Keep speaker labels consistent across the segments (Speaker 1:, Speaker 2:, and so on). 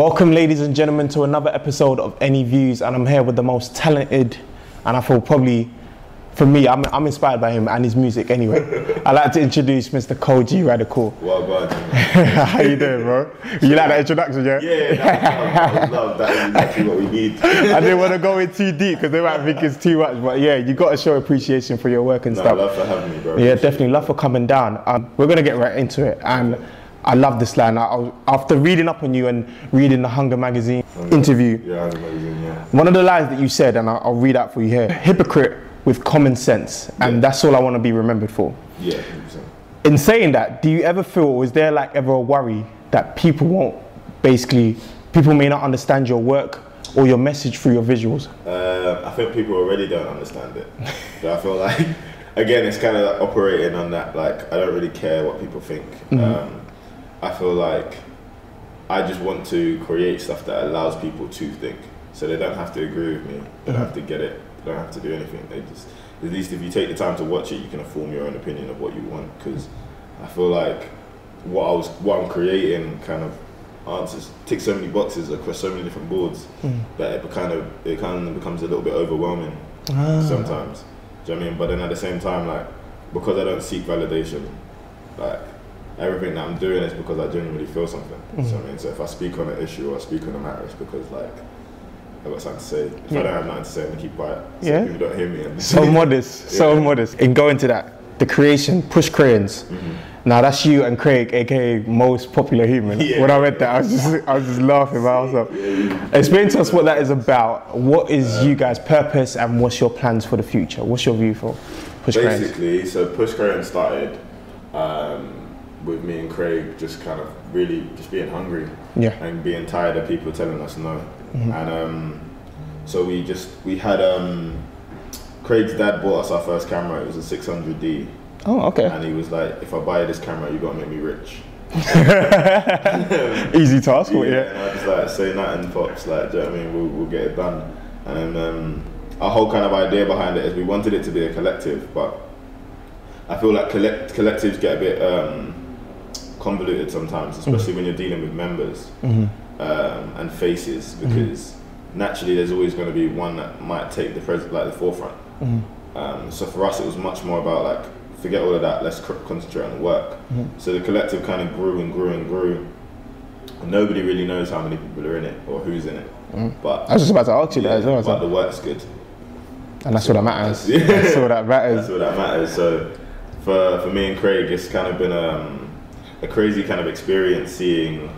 Speaker 1: Welcome, ladies and gentlemen, to another episode of Eni Views, and I'm here with the most talented, and I feel probably, for me, I'm, I'm inspired by him and his music anyway. I'd like to introduce Mr. Kojey Radical.
Speaker 2: Well, God.
Speaker 1: How you doing, bro? You like that introduction, yeah?
Speaker 2: Yeah, I love that. exactly what we need.
Speaker 1: I didn't want to go in too deep because they might think it's too much, but yeah, you got to show appreciation for your work and
Speaker 2: No,
Speaker 1: stuff.
Speaker 2: love for having me, bro.
Speaker 1: Yeah, definitely. Love for coming down. Um, we're gonna get right into it, and I love this line. I, I after reading up on you and reading the Hunger magazine interview,
Speaker 2: Yeah, I'm amazing, yeah.
Speaker 1: one of the lines that you said, and I'll, I'll read out for you here: "Hypocrite with common sense," and that's all I want to be remembered for.
Speaker 2: Yeah, 100%.
Speaker 1: In saying that, do you ever feel, is there like ever a worry that people won't, basically, people may not understand your work or your message through your visuals?
Speaker 2: Uh, I think people already don't understand it. So I feel like, again, it's kind of operating on that, like, I don't really care what people think. Um, I feel like I just want to create stuff that allows people to think. So they don't have to agree with me, they don't have to get it, they don't have to do anything. They just, at least if you take the time to watch it, you can form your own opinion of what you want. Because I feel like what I was, what I'm creating kind of answers, ticks so many boxes across so many different boards hmm. that it kind of, it kind of becomes a little bit overwhelming ah. sometimes. Do you know what I mean? But then at the same time, like, because I don't seek validation, like, everything that I'm doing is because I genuinely feel something. So I mm-hmm. mean, so if I speak on an issue or I speak on a matter, it's because like I've got something to say. If I don't have nothing to say, I'm gonna keep quiet. So
Speaker 1: Yeah.
Speaker 2: people don't hear me. And
Speaker 1: So modest, so
Speaker 2: Yeah.
Speaker 1: modest. And go into that, the creation, Push Crayons. Mm-hmm. Now that's you and Craig, aka most popular human.
Speaker 2: Yeah.
Speaker 1: When I read that, I was just, I was just laughing my ass off. Explain to us what that is about. What is uh, you guys' purpose and what's your plans for the future? What's your view for Push Crayons?
Speaker 2: Basically, so Push Crayon started um, with me and Craig just kind of really just being hungry
Speaker 1: Yeah.
Speaker 2: and being tired of people telling us no. And um, so we just we had um, Craig's dad bought us our first camera. It was a 600D,
Speaker 1: Oh, okay.
Speaker 2: and he was like, "If I buy this camera, you gotta make me rich."
Speaker 1: Easy task,
Speaker 2: Yeah,
Speaker 1: yeah.
Speaker 2: and I was like, say nothing, pops. Like, do you know what I mean? We'll, we'll get it done. And um, our whole kind of idea behind it is we wanted it to be a collective, but I feel like collect- collectives get a bit um, convoluted sometimes, especially when you're dealing with members um, and faces, because naturally there's always going to be one that might take the pres- like the forefront. Um, so for us, it was much more about like forget all of that. Let's concentrate on the work. So the collective kind of grew and grew and grew. Nobody really knows how many people are in it or who's in it. But
Speaker 1: I was just about to ask you that as well.
Speaker 2: but
Speaker 1: so-
Speaker 2: the work's good.
Speaker 1: And that's what that matters.
Speaker 2: Yeah.
Speaker 1: That's all that matters.
Speaker 2: That's what that matters. So for for me and Craig, it's kind of been um, a crazy kind of experience seeing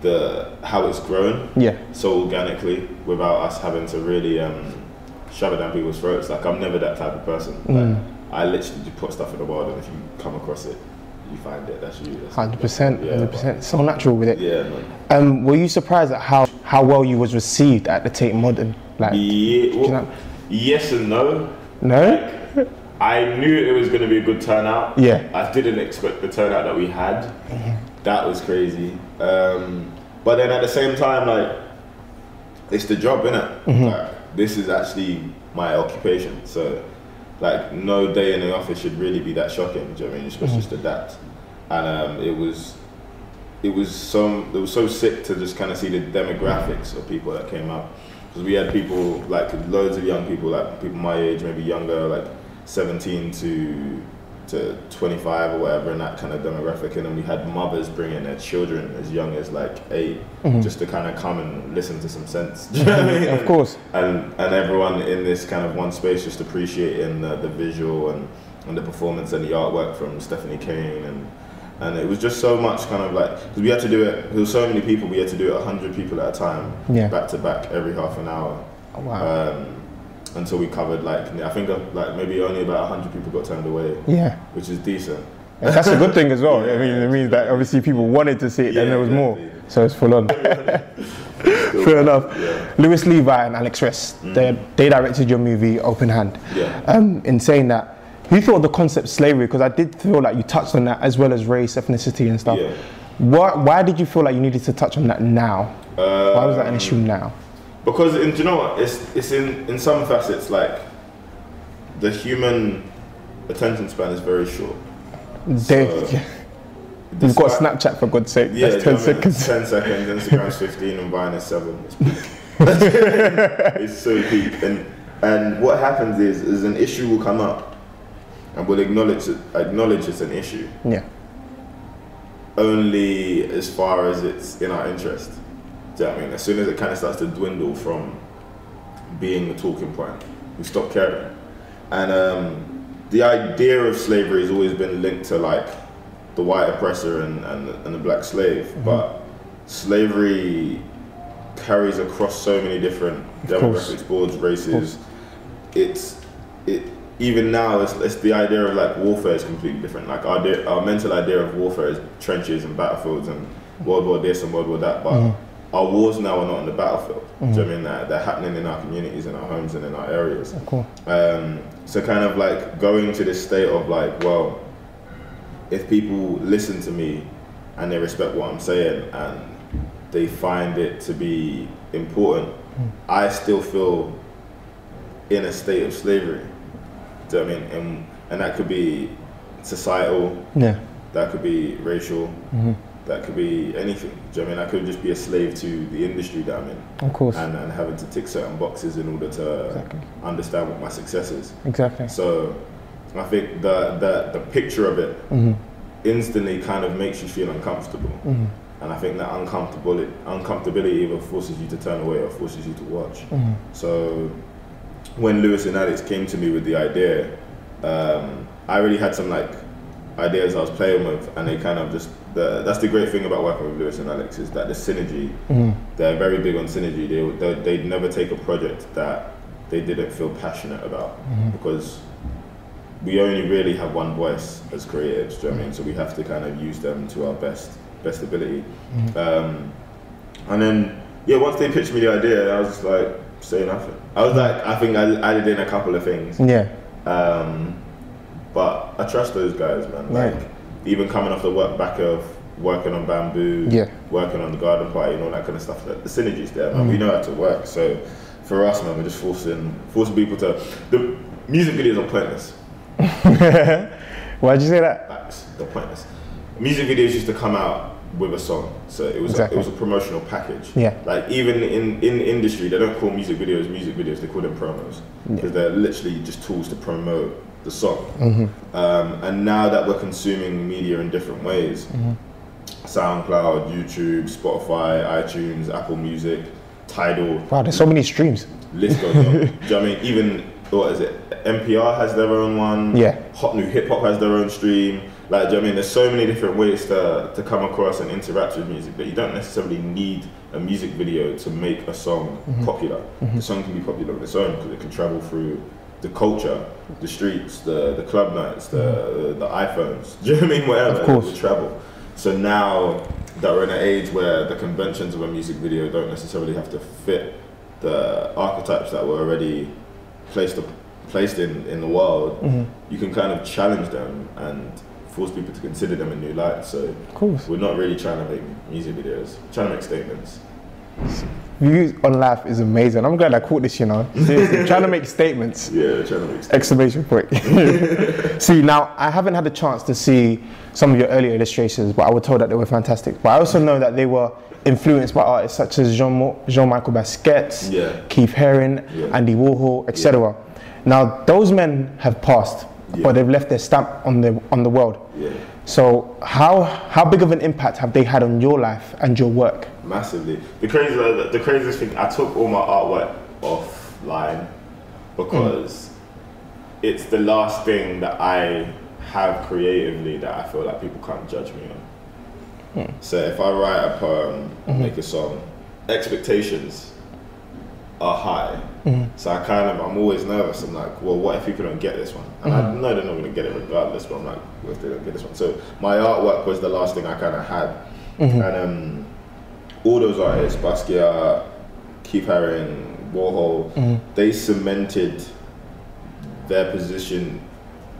Speaker 2: the how it's grown
Speaker 1: Yeah.
Speaker 2: so organically without us having to really um, shove it down people's throats. Like I'm never that type of person.
Speaker 1: Mm.
Speaker 2: Like I literally just put stuff in the world, and if you come across it, you find it. That's you. That's,
Speaker 1: Hundred percent,
Speaker 2: Yeah,
Speaker 1: hundred percent. So natural with it.
Speaker 2: Yeah, man.
Speaker 1: Um, were you surprised at how how well you was received at the Tate Modern? Like,
Speaker 2: Yeah, well,
Speaker 1: you know-
Speaker 2: yes and no.
Speaker 1: no?
Speaker 2: I knew it was going to be a good turnout.
Speaker 1: Yeah.
Speaker 2: I didn't expect the turnout that we had. That was crazy. Um, but then at the same time, like, it's the job, innit? Like, this is actually my occupation. So, like, no day in the office should really be that shocking. Do you know what I mean? It's just adapt. And um, it was, it was so, it was so sick to just kind of see the demographics of people that came out. Because we had people, like, loads of young people, like, people my age, maybe younger, like, 17 to to 25 or whatever in that kind of demographic and then we had mothers bringing their children as young as like 8 just to kind of come and listen to some sense you know I mean?
Speaker 1: Of course.
Speaker 2: and and everyone in this kind of one space just appreciating the, the visual and, and the performance and the artwork from Stephanie Kane and and it was just so much kind of like because we had to do it there was so many people we had to do it 100 people at a time
Speaker 1: Yeah.
Speaker 2: back to back every half an hour
Speaker 1: Oh, wow.
Speaker 2: um, until we covered like I think uh, like maybe only about 100 people got turned away
Speaker 1: yeah.
Speaker 2: which is decent
Speaker 1: And that's a good thing as well. I mean, it means that obviously people wanted to see it,
Speaker 2: Yeah,
Speaker 1: there was more. So it's full on. Fair enough.
Speaker 2: Yeah.
Speaker 1: Lewis Levi and Alex Rest, they, they directed your movie Open Hand.
Speaker 2: Yeah.
Speaker 1: Um, in saying that, who thought of the concept slavery? Because I did feel like you touched on that as well as race, ethnicity, and stuff.
Speaker 2: Yeah.
Speaker 1: Why, why did you feel like you needed to touch on that now? why was that an issue now?
Speaker 2: Because in, do you know what? It's it's in in some facets like the human attention span is very short.
Speaker 1: They,
Speaker 2: So,
Speaker 1: You've got Snapchat for God's sake.
Speaker 2: Yeah,
Speaker 1: That's
Speaker 2: do you
Speaker 1: 10
Speaker 2: know what I mean?
Speaker 1: seconds.
Speaker 2: 10 seconds, Instagram's 15 and Vine is 7. It's, it's so peak. And, and what happens is, is an issue will come up and we'll acknowledge, it, acknowledge it's an issue
Speaker 1: Yeah.
Speaker 2: only as far as it's in our interest. Do you know I mean? As soon as it kind of starts to dwindle from being the talking point, we stop caring. And um, the idea of slavery has always been linked to like the white oppressor and, and, and the black slave, but slavery carries across so many different demographics, boards, races. It's it even now it's, it's the idea of like warfare is completely different. Like our idea, our mental idea of warfare is trenches and battlefields and World War this and World War that, but our wars now are not on the battlefield. Do you know I mm. mean? They're, they're happening in our communities, in our homes, and in our areas.
Speaker 1: Cool.
Speaker 2: Um, so kind of like going to this state of like, well, if people listen to me and they respect what I'm saying and they find it to be important, mm. I still feel in a state of slavery. Do you know what I mean? And, and that could be societal,
Speaker 1: Yeah.
Speaker 2: that could be racial, mm-hmm. That could be anything. Do you know what I mean? I could just be a slave to the industry that I'm in
Speaker 1: Of course.
Speaker 2: and, and having to tick certain boxes in order to
Speaker 1: Exactly.
Speaker 2: understand what my success is.
Speaker 1: Exactly.
Speaker 2: So I think the the, the picture of it
Speaker 1: Mm-hmm.
Speaker 2: instantly kind of makes you feel uncomfortable. And I think that uncomfortable uncomfortability either forces you to turn away or forces you to watch.
Speaker 1: Mm-hmm.
Speaker 2: So when Lewis and Alex came to me with the idea, um, I already had some like ideas I was playing with, and they kind of just. The, that's the great thing about working with Lewis and Alex is that the synergy. They're very big on synergy. They would- they they'd never take a project that they didn't feel passionate about because we only really have one voice as creatives. Do you know what I mean? So we have to kind of use them to our best best ability. Um, and then yeah, once they pitched me the idea, I was just like say nothing. I was like, I think I added in a couple of things.
Speaker 1: Yeah.
Speaker 2: Um, but I trust those guys, man. Like even coming off the work back of working on bamboo,
Speaker 1: Yeah.
Speaker 2: working on the garden party and all that kind of stuff. The synergies there, man. We mm. know how to work. So for us, man, we're just forcing forcing people to. The music videos are pointless.
Speaker 1: Why'd you say that?
Speaker 2: Facts. They're pointless. Music videos used to come out with a song, so it was
Speaker 1: Exactly.
Speaker 2: a, it was a promotional package.
Speaker 1: Yeah.
Speaker 2: Like even in in industry, they don't call music videos music videos; they call them promos because they're literally just tools to promote the song.
Speaker 1: Mm-hmm.
Speaker 2: Um, and now that we're consuming media in different ways,
Speaker 1: Mm-hmm.
Speaker 2: SoundCloud, YouTube, Spotify, iTunes, Apple Music, Tidal,
Speaker 1: Wow, there's so many streams.
Speaker 2: list goes on. Do you know what I mean? Even what is it? NPR has their own one.
Speaker 1: Yeah.
Speaker 2: Hot New Hip Hop has their own stream. Like, do you know what I mean? There's so many different ways to, to come across and interact with music, but you don't necessarily need a music video to make a song
Speaker 1: Mm-hmm.
Speaker 2: popular. The song can be popular on its own because it can travel through the culture, the streets, the, the club nights, the the iPhones. Do you know what I mean? Whatever.
Speaker 1: Mm-hmm. Of course.
Speaker 2: It travel. So now that we're in an age where the conventions of a music video don't necessarily have to fit the archetypes that were already placed placed in, in the world,
Speaker 1: Mm-hmm.
Speaker 2: you can kind of challenge them and force people to consider them in new light. So
Speaker 1: Of course.
Speaker 2: we're not really trying to make music videos, we're trying to make statements.
Speaker 1: Views on life is amazing. I'm glad I caught this, you know. Seriously, trying to make statements.
Speaker 2: Yeah, trying to make statements.
Speaker 1: Exclamation point. see, now I haven't had a chance to see some of your earlier illustrations, but I was told that they were fantastic. But I also know that they were influenced by artists such as Jean Mo- Jean-Michel Basquiat,
Speaker 2: Yeah.
Speaker 1: Keith Haring,
Speaker 2: Yeah.
Speaker 1: Andy Warhol, etc. Now those men have passed,
Speaker 2: Yeah.
Speaker 1: but they've left their stamp on the on the world.
Speaker 2: Yeah,
Speaker 1: So how how big of an impact have they had on your life and your work?
Speaker 2: massively. The crazy, the, the craziest thing, I took all my artwork offline because mm. it's the last thing that I have creatively that I feel like people can't judge me on. Hmm. So if I write a poem or make a song, expectations are high. So I kind of, I'm always nervous. I'm like, well, what if people don't get this one? And I know they're not going to get it regardless, but I'm like, what if they don't get this one? So my artwork was the last thing I kind of had. And um, all those artists, Basquiat, Keith Haring, Warhol, they cemented their position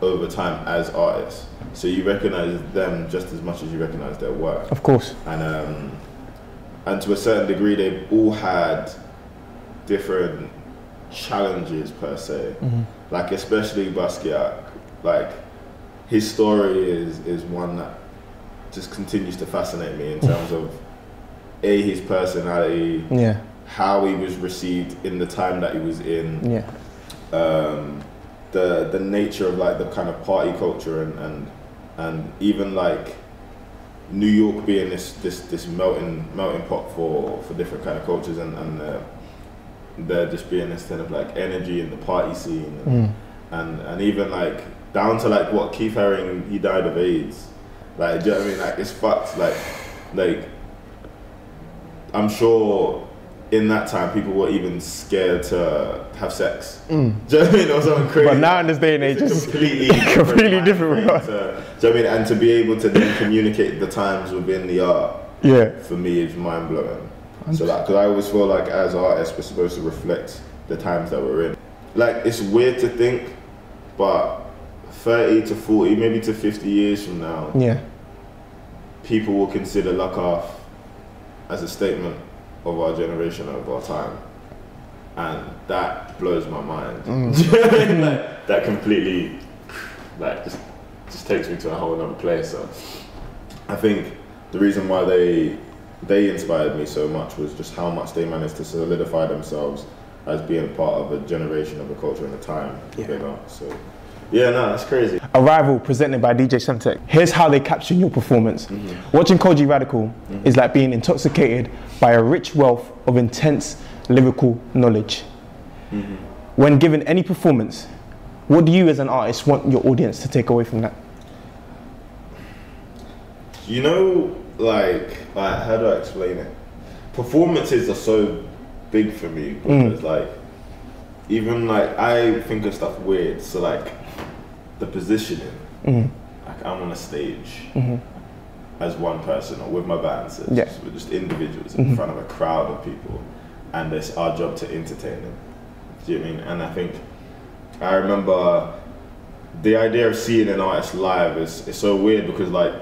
Speaker 2: over time as artists. So you recognize them just as much as you recognize their work
Speaker 1: Of course.
Speaker 2: and um, and to a certain degree, they've all had different challenges per se. Like especially Basquiat, like his story is is one that just continues to fascinate me in terms of a his personality,
Speaker 1: Yeah.
Speaker 2: how he was received in the time that he was in,
Speaker 1: Yeah.
Speaker 2: um, the the nature of like the kind of party culture and and and even like New York being this this this melting melting pot for for different kind of cultures and and uh, there just being this kind of like energy in the party scene. And,
Speaker 1: Mm.
Speaker 2: and and even like down to like what Keith Haring he died of AIDS. Like do you know what I mean? Like it's fucked. Like like I'm sure in that time people were even scared to have sex. Do you know what I mean? Or something crazy.
Speaker 1: Mm. But now in this day and age,
Speaker 2: it's completely
Speaker 1: completely different
Speaker 2: frame to- do you know what I mean? And to be able to then communicate the times within the art
Speaker 1: yeah.
Speaker 2: for me is mind blowing. So like, because I always feel like as artists we're supposed to reflect the times that we're in. Like it's weird to think, but thirty to forty, maybe to fifty years from now,
Speaker 1: Yeah.
Speaker 2: people will consider Luck Off as a statement of our generation of our time, and that blows my mind. Mm. like, mm. that completely, like, just just takes me to a whole other place. So, I think the reason why they they inspired me so much was just how much they managed to solidify themselves as being part of a generation of a culture and a time.
Speaker 1: Yeah.
Speaker 2: You know, so yeah, no, that's crazy.
Speaker 1: Arrival presented by DJ Semtex. Here's how they capture your performance.
Speaker 2: Mm-hmm.
Speaker 1: Watching Kojey Radical is like being intoxicated by a rich wealth of intense lyrical knowledge.
Speaker 2: Mm-hmm.
Speaker 1: When given any performance, what do you as an artist want your audience to take away from that?
Speaker 2: You know, like, like how do I explain it? Performances are so big for me mm. because, like, even like I think of stuff weird. So like, the positioning, mm-hmm. like I'm on a stage mm-hmm. as one person or with my band, so
Speaker 1: Yeah.
Speaker 2: just, we're just individuals in mm-hmm. front of a crowd of people, and it's our job to entertain them. Do you know what I mean? And I think I remember the idea of seeing an artist live is, is so weird because like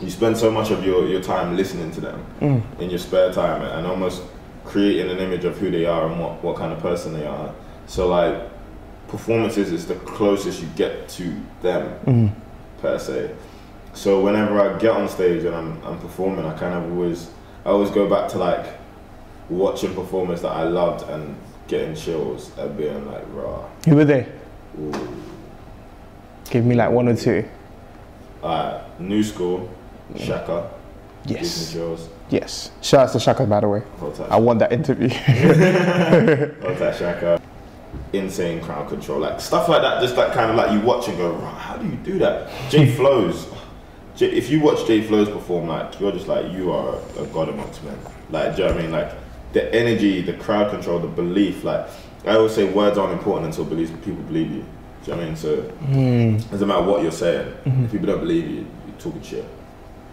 Speaker 2: you spend so much of your, your time listening to them in your spare time and almost creating an image of who they are and what, what kind of person they are. So like performances is the closest you get to them per se. So whenever I get on stage and I'm, I'm performing, I kind of always I always go back to like watching performers that I loved and getting chills and being like raw.
Speaker 1: Who were they? Give me like one or two.
Speaker 2: Uh, new school, Shaka,
Speaker 1: Yes. Yes. Shout out to Shaka, by the way. I won that interview.
Speaker 2: Shaka. Insane crowd control, like stuff like that. Just like kind of like you watch and go, how do you do that? Jay Flows. If you watch Jay Flows perform, like you're just like you are a, god amongst men. Like, do you know what I mean? Like the energy, the crowd control, the belief. Like I always say, words aren't important until believe, people believe you. Do you know what I mean? So hmm. it doesn't matter what you're saying. Mm-hmm. If people don't believe you, you're talking shit.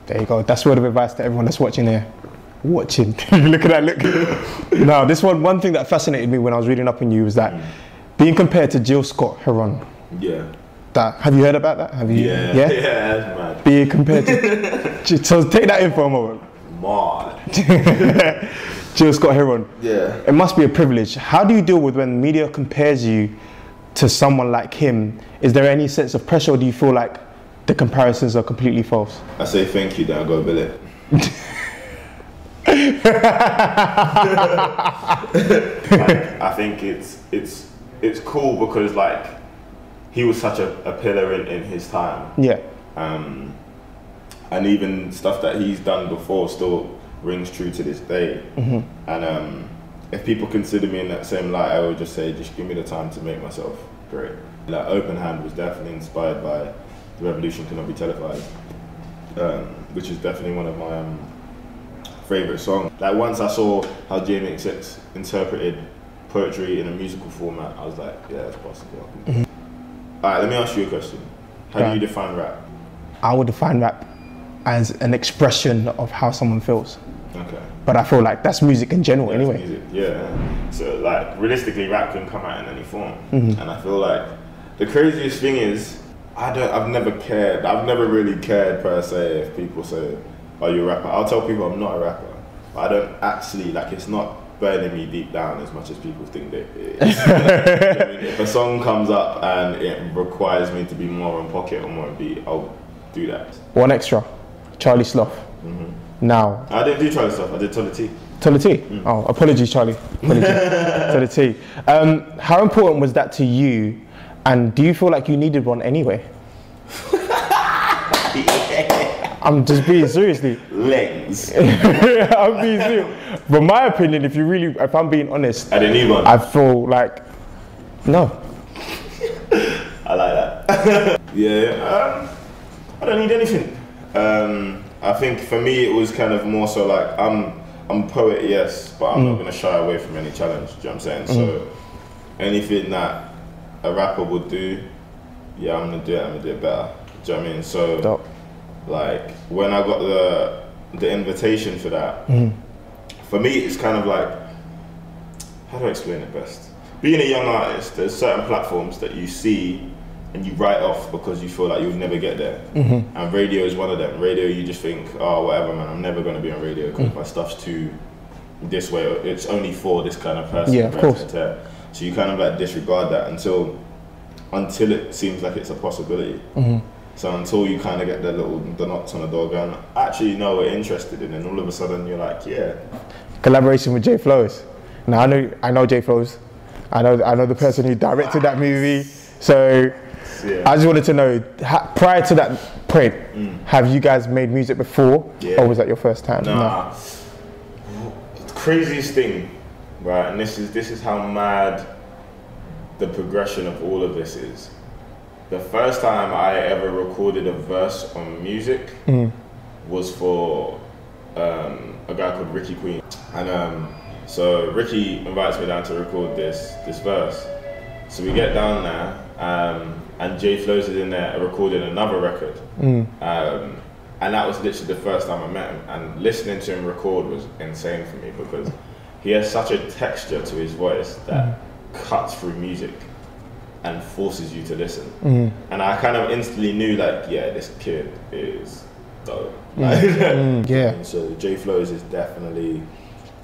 Speaker 1: There you go. That's word of advice to everyone that's watching here. Watching. look at that look. now, this one one thing that fascinated me when I was reading up on you was that being compared to Gil Scott-Heron.
Speaker 2: Yeah.
Speaker 1: That have you heard about that? Have you?
Speaker 2: Yeah.
Speaker 1: Yeah.
Speaker 2: Yeah. That's mad.
Speaker 1: Being compared to. so take that in for a moment.
Speaker 2: Mod.
Speaker 1: Gil Scott-Heron.
Speaker 2: Yeah.
Speaker 1: It must be a privilege. How do you deal with when media compares you to someone like him? Is there any sense of pressure, or do you feel like the comparisons are completely false?
Speaker 2: I say thank you, then I go bill it. Like, I think it's it's it's cool because like he was such a, a pillar in, in his time.
Speaker 1: Yeah.
Speaker 2: Um, and even stuff that he's done before still rings true to this day. And um, if people consider me in that same light, I would just say, just give me the time to make myself great. Like Open Hand was definitely inspired by The Revolution Cannot Be Televised, um, which is definitely one of my um, favorite songs. Like once I saw how Jamie XX interpreted poetry in a musical format, I was like, yeah, it's possible. All right, let me ask you a question. How do you define rap?
Speaker 1: I would define rap as an expression of how someone feels.
Speaker 2: Okay.
Speaker 1: But I feel like that's music in general,
Speaker 2: Yeah,
Speaker 1: anyway.
Speaker 2: Yeah. So like realistically, rap can come out in any form,
Speaker 1: Mm-hmm.
Speaker 2: and I feel like the craziest thing is I don't. I've never cared. I've never really cared per se if people say, "Are you a rapper?" I'll tell people I'm not a rapper. I don't actually like. It's not burning me deep down as much as people think that it is. I mean, if a song comes up and it requires me to be more on pocket or more on beat, I'll do that.
Speaker 1: One extra. Charlie Sloth. Now,
Speaker 2: I didn't do try stuff. I did Tony T.
Speaker 1: to the T. Oh, apologies, Charlie. Apologies. to T. Um, how important was that to you? And do you feel like you needed one anyway? I'm just being seriously.
Speaker 2: Legs.
Speaker 1: I'm being serious. But my opinion, if you really, if I'm being honest,
Speaker 2: I didn't need one.
Speaker 1: I feel like no.
Speaker 2: I like that. yeah, um, I don't need anything. Um, I think for me it was kind of more so like I'm I'm a poet, yes, but I'm not gonna shy away from any challenge. Do you know what I'm saying? So anything that a rapper would do, yeah, I'm gonna do it. I'm gonna do it better. Do you know what I mean? So
Speaker 1: Dope.
Speaker 2: like when I got the the invitation for that, mm-hmm. for me it's kind of like how do I explain it best? Being a young artist, there's certain platforms that you see and you write off because you feel like you'll never get there. Mm-hmm. And radio is one of them. Radio, you just think, oh, whatever, man, I'm never going to be on radio because mm. my stuff's too this way. It's only for this kind of person.
Speaker 1: Yeah, of course.
Speaker 2: So you kind of like disregard that until until it seems like it's a possibility. So until you kind of get the little the knocks on the door going, actually, no, we're interested in, and all of a sudden you're like, yeah,
Speaker 1: Collaboration with Jay Flows. Now I know I know Jay Flows. I know I know the person who directed that movie. So
Speaker 2: yeah.
Speaker 1: I just wanted to know ha, prior to that point, have you guys made music before,
Speaker 2: Mm. Yeah.
Speaker 1: or was that your first time?
Speaker 2: Nah. The craziest thing, right? And this is this is how mad the progression of all of this is. The first time I ever recorded a verse on music was for um, a guy called Ricky Queen, and um, so Ricky invites me down to record this this verse. So we get down there, um, and Jay Flows is in there recording another record. Um, and that was literally the first time I met him. And listening to him record was insane for me because he has such a texture to his voice that cuts through music and forces you to listen. And I kind of instantly knew, like, yeah, this kid is dope. Like,
Speaker 1: Mm, yeah.
Speaker 2: So Jay Flows is definitely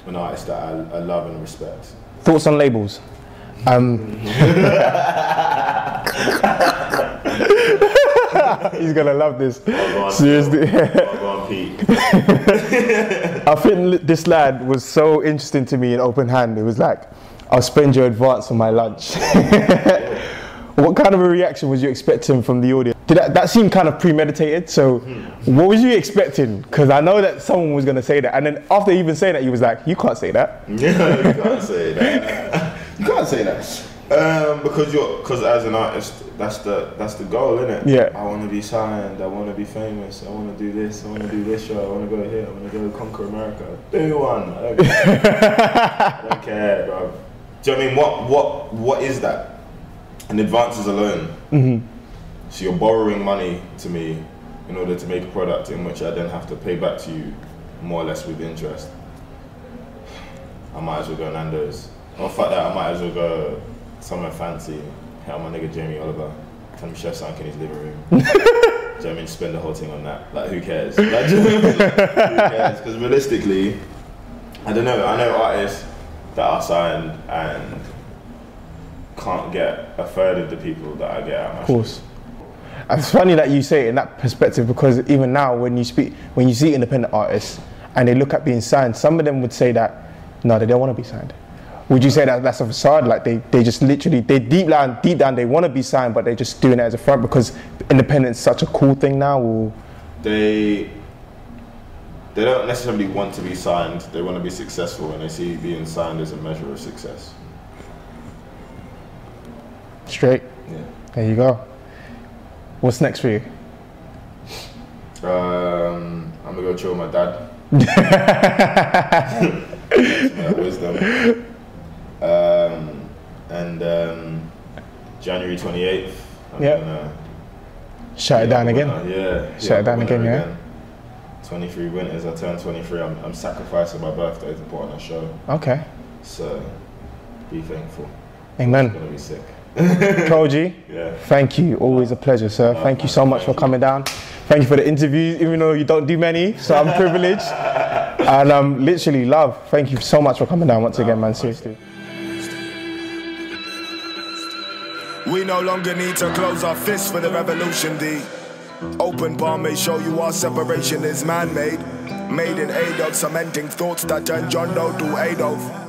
Speaker 2: an artist that I, I love and respect.
Speaker 1: Thoughts on labels? Um, he's gonna love this. Seriously.
Speaker 2: Go on, Pete.
Speaker 1: I think this lad was so interesting to me in open hand. It was like, I'll spend your advance on my lunch. what kind of a reaction was you expecting from the audience? Did that, that seemed kind of premeditated. So, hmm. what was you expecting? Because I know that someone was going to say that. And then after even saying that, you was like, you can't say that.
Speaker 2: Yeah, you can't say that. You can't say that. Um, because you're, because as an artist, that's the that's the goal, isn't it?
Speaker 1: Yeah.
Speaker 2: I want to be signed. I want to be famous. I want to do this. I want to do this show. I want to go here. I want to go conquer America. Do one. I don't care, I don't care bro. Do you know what I mean? What what what is that? An advance is advances alone. So you're borrowing money to me in order to make a product in which I then have to pay back to you more or less with interest. I might as well go Nando's. Oh fuck that, I might as well go somewhere fancy, on my nigga Jamie Oliver, tell him Chef Sank in his living room. Do you know I mean? Spend the whole thing on that. Like who cares? Like, who cares? Because realistically, I don't know, I know artists that are signed and can't get a third of the people that I get at my
Speaker 1: Of course. It's funny that you say it in that perspective because even now, when you speak, when you see independent artists and they look at being signed, some of them would say that no, they don't want to be signed. Would you say that that's a facade? Like they, they just literally, they deep down, deep down, they want to be signed, but they're just doing it as a front because independence is such a cool thing now. Or,
Speaker 2: they they don't necessarily want to be signed. They want to be successful, and they see being signed as a measure of success.
Speaker 1: straight.
Speaker 2: Yeah.
Speaker 1: There you go. What's next for you?
Speaker 2: Um, I'm gonna go chill with my dad. Wisdom. Um, and um, January 28th. I'm
Speaker 1: Yep.
Speaker 2: gonna
Speaker 1: Shut it down again.
Speaker 2: Yeah.
Speaker 1: Shut it down again, yeah.
Speaker 2: 23 winters. I turned 23. I'm, I'm sacrificing my birthday to put on a show.
Speaker 1: Okay.
Speaker 2: So be thankful. It's
Speaker 1: Amen.
Speaker 2: gonna be sick.
Speaker 1: Kojey,
Speaker 2: Yeah.
Speaker 1: thank you. Always a pleasure, sir. Thank you so much for coming down. Thank you for the interviews, even though you don't do many, so I'm privileged. and um, literally, love. Thank you so much for coming down once again, man. Seriously.
Speaker 3: We no longer need to close our fists for the revolution, D. Open palm may show you our separation is man-made. Made in aid of cementing thoughts that turn John Doe to Adolf.